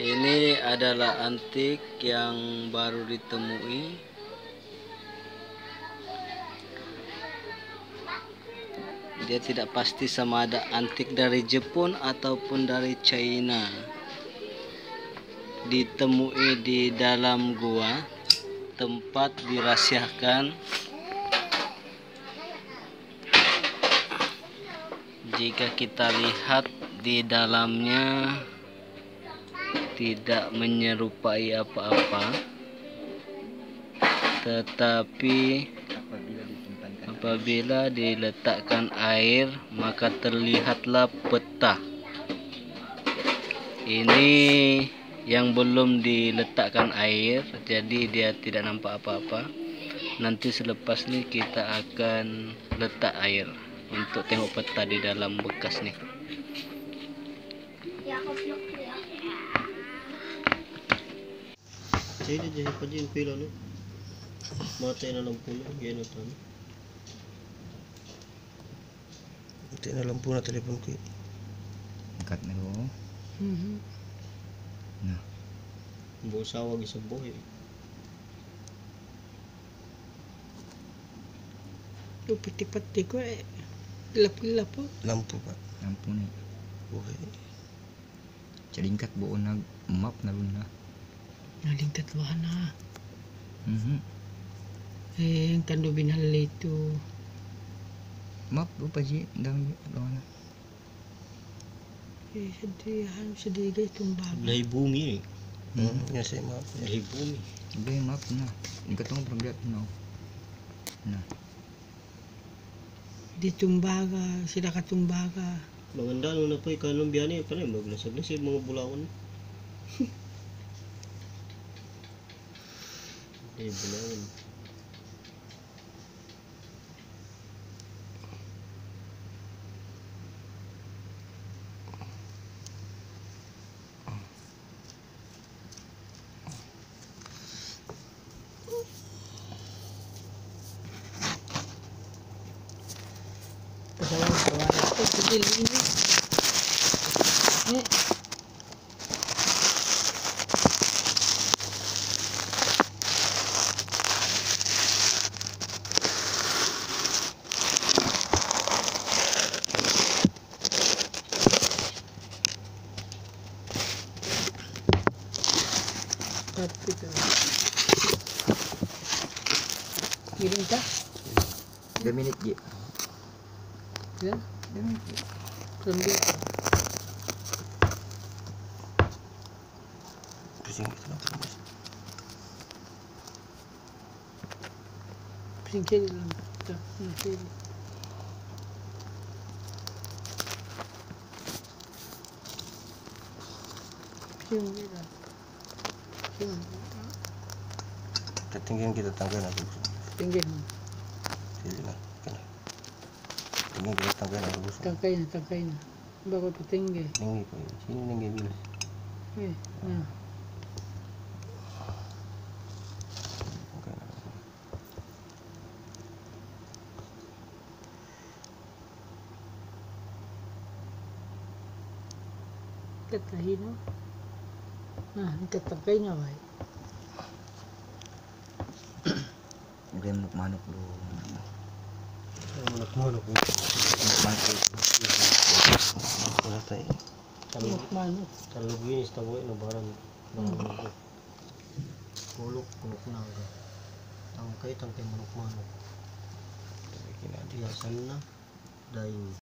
Ini adalah antik yang baru ditemui. Dia tidak pasti sama ada antik dari Jepun ataupun dari China. Ditemui di dalam gua, tempat dirahasiakan. Jika kita lihat di dalamnya tidak menyerupai apa-apa tetapi apabila diletakkan air maka terlihatlah peta. Ini yang belum diletakkan air jadi dia tidak nampak apa-apa. Nanti selepas ini kita akan letak air untuk tengok peta di dalam bekas nih Jadi jadi pa dyan pila no. Matay na lang po no. Yan o tano. Buti na lang po na telepon ko. eh. Angkat na ko. Mhm. Na. Buong sawag isang buhay. Lu pati-pati ko eh. Gelap-gelap po. Lampu pak. Lampu ni. Buhay. Calingkat buo nag map na Naling tatwahan na. Mm-hmm. Eh, ang kando binhalay ito. Map, upaji, dami tatwahan na. Eh, sadihan, ah, sadigay itong bago. Lay bumi eh. Mm-hmm. Mm -hmm. Yan sa eh, map. Lay bumi. Lay map na. Ikatong pagkat na. Na. Di tumbaga, sila katumbaga. Maganda nung napay kanong biyani, kanay magnasag na siya mga bulawan. Bulawan. Pasawang kawan. Eh, sadil ini. Eh, Tatlı Girin tak. Demin iki. Ya? Demin iki. Kendi. Pusing itu nak terus. Pusing kiri dulu. Tak, kiri. Pusing. Ketinggian kita tangga na. Pinggir. Sige na. Kana. Tingin kita tangga na. Busog. Tangkay na, tangkay na. Bago ito tinggi. Ningi pa yun. Sino ningi bilis? Eh, na. Okay na. Katahin mo. Ah, katangkay na ba? Ibe manok manok do. Manok-manok. Manok. Wala tayo. Talog. Mano. Talog yun. Istaboy na barang. Pulok. Manok naga. Sige na. Biyasan na. Dahil